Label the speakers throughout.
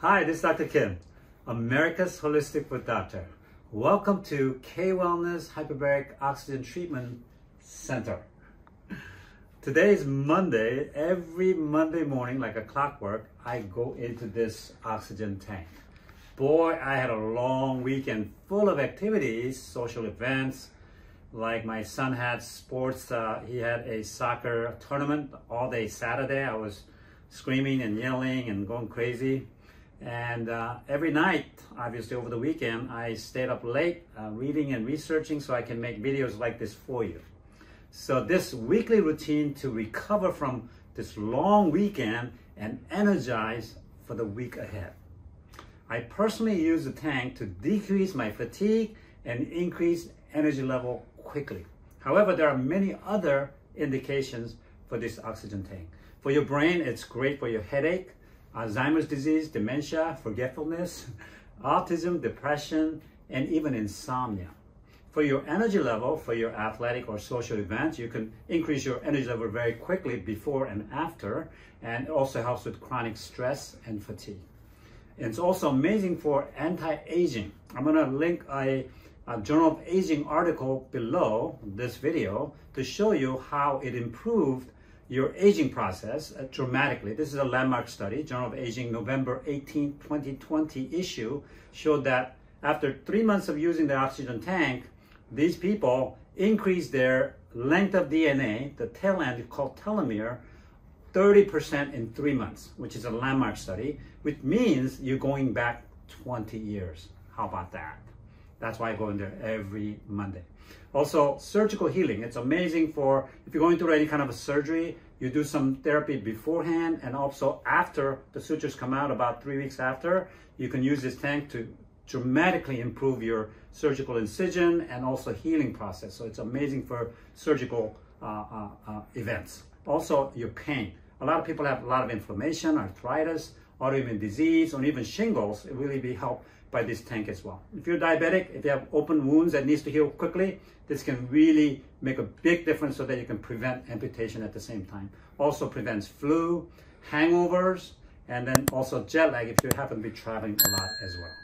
Speaker 1: Hi, this is Dr. Kim, America's Holistic Foot Doctor. Welcome to K Wellness Hyperbaric Oxygen Treatment Center. Today is Monday. Every Monday morning, like a clockwork, I go into this oxygen tank. Boy, I had a long weekend full of activities, social events, like my son had sports. Uh, he had a soccer tournament all day Saturday. I was screaming and yelling and going crazy. And uh, every night, obviously over the weekend, I stayed up late uh, reading and researching so I can make videos like this for you. So this weekly routine to recover from this long weekend and energize for the week ahead. I personally use the tank to decrease my fatigue and increase energy level quickly. However, there are many other indications for this oxygen tank. For your brain, it's great for your headache, Alzheimer's disease, dementia, forgetfulness, autism, depression, and even insomnia. For your energy level, for your athletic or social events, you can increase your energy level very quickly before and after, and it also helps with chronic stress and fatigue. It's also amazing for anti-aging. I'm gonna link a, a Journal of Aging article below this video to show you how it improved your aging process uh, dramatically. This is a landmark study, Journal of Aging, November 18, 2020 issue, showed that after three months of using the oxygen tank, these people increased their length of DNA, the tail end called telomere, 30% in three months, which is a landmark study, which means you're going back 20 years. How about that? That's why I go in there every Monday. Also, surgical healing. It's amazing for if you're going through any kind of a surgery, you do some therapy beforehand and also after the sutures come out, about three weeks after, you can use this tank to dramatically improve your surgical incision and also healing process. So it's amazing for surgical uh, uh, uh, events. Also, your pain. A lot of people have a lot of inflammation, arthritis, autoimmune disease, or even shingles. It really be helped by this tank as well. If you're diabetic, if you have open wounds that needs to heal quickly, this can really make a big difference so that you can prevent amputation at the same time. Also prevents flu, hangovers, and then also jet lag if you happen to be traveling a lot as well.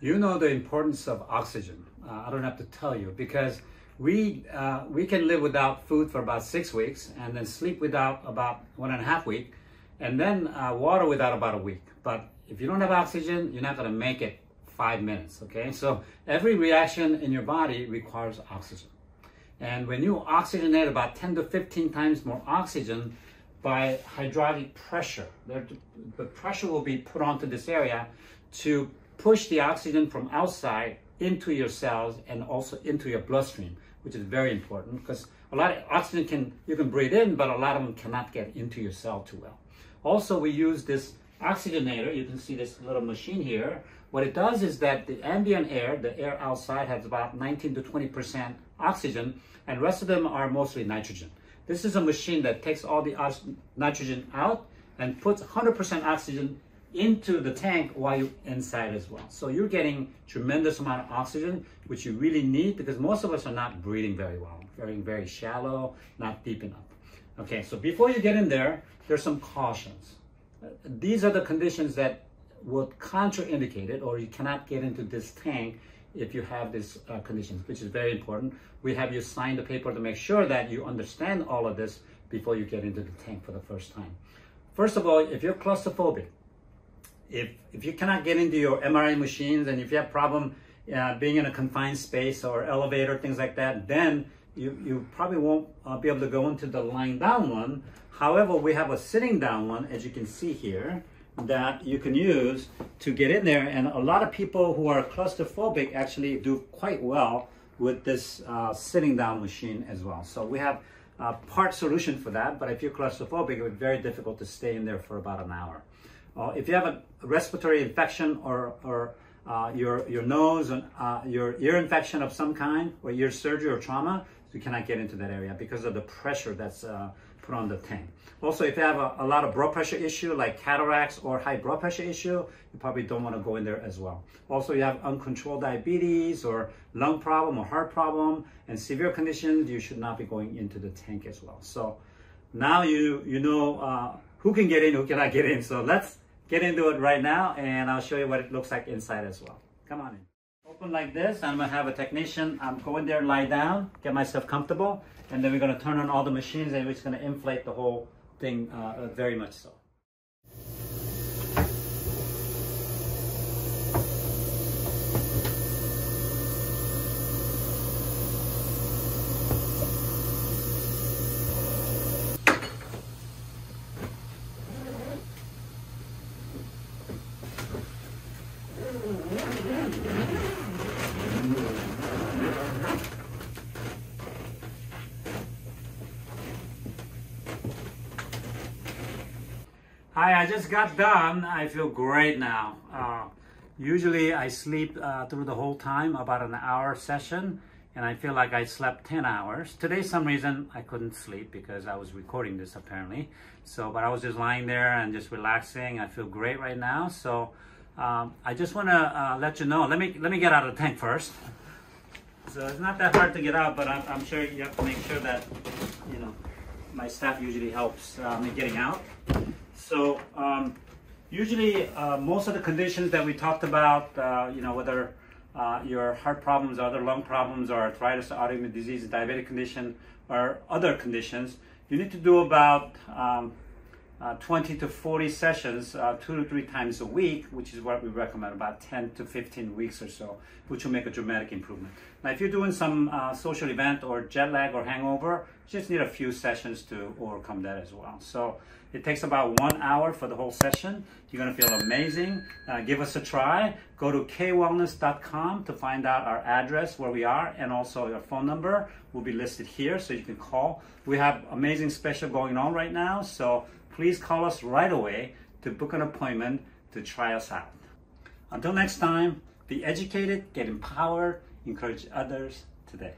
Speaker 1: You know the importance of oxygen. Uh, I don't have to tell you because we uh, we can live without food for about six weeks and then sleep without about one and a half week and then uh, water without about a week. But if you don't have oxygen, you're not going to make it five minutes, okay? So every reaction in your body requires oxygen. And when you oxygenate about 10 to 15 times more oxygen by hydraulic pressure, the pressure will be put onto this area to push the oxygen from outside into your cells and also into your bloodstream, which is very important because a lot of oxygen can you can breathe in, but a lot of them cannot get into your cell too well. Also, we use this oxygenator. You can see this little machine here. What it does is that the ambient air, the air outside has about 19 to 20% oxygen and rest of them are mostly nitrogen. This is a machine that takes all the nitrogen out and puts 100% oxygen into the tank while you're inside as well. So you're getting tremendous amount of oxygen, which you really need because most of us are not breathing very well, very, very shallow, not deep enough. Okay, so before you get in there, there's some cautions. These are the conditions that would contraindicate it or you cannot get into this tank if you have these uh, conditions, which is very important. We have you sign the paper to make sure that you understand all of this before you get into the tank for the first time. First of all, if you're claustrophobic, if, if you cannot get into your MRI machines and if you have problem uh, being in a confined space or elevator, things like that, then you, you probably won't uh, be able to go into the lying down one. However, we have a sitting down one, as you can see here, that you can use to get in there. And a lot of people who are claustrophobic actually do quite well with this uh, sitting down machine as well. So we have a part solution for that, but if you're claustrophobic, it would be very difficult to stay in there for about an hour. Uh, if you have a respiratory infection or, or uh, your, your nose and uh, your ear infection of some kind, or ear surgery or trauma, you cannot get into that area because of the pressure that's uh, put on the tank. Also, if you have a, a, lot of blood pressure issue like cataracts or high blood pressure issue, you probably don't want to go in there as well. Also, you have uncontrolled diabetes or lung problem or heart problem and severe conditions, you should not be going into the tank as well. So now you, you know uh, who can get in, who cannot get in. So let's get into it right now and I'll show you what it looks like inside as well. Come on in. Open like this, I'm gonna have a technician, I'm going there, lie down, get myself comfortable, and then we're gonna turn on all the machines and we're just gonna inflate the whole thing uh, very much so. Hi, I just got done. I feel great now. Uh, usually I sleep uh, through the whole time, about an hour session, and I feel like I slept 10 hours. Today, some reason I couldn't sleep because I was recording this apparently. So, but I was just lying there and just relaxing. I feel great right now. So, um, I just want to uh, let you know. Let me let me get out of the tank first. So it's not that hard to get out, but I'm, I'm sure you have to make sure that you know my staff usually helps uh, me getting out. So um, usually uh, most of the conditions that we talked about, uh, you know, whether uh, your heart problems, or other lung problems, or arthritis, autoimmune disease, diabetic condition, or other conditions, you need to do about um, uh, 20 to 40 sessions uh, two to three times a week, which is what we recommend, about 10 to 15 weeks or so, which will make a dramatic improvement. Now, if you're doing some uh, social event or jet lag or hangover, you just need a few sessions to overcome that as well. So it takes about one hour for the whole session. You're gonna feel amazing. Uh, give us a try. Go to kwellness.com to find out our address where we are and also our phone number will be listed here so you can call. We have amazing special going on right now, so please call us right away to book an appointment to try us out. Until next time, be educated, get empowered, encourage others today.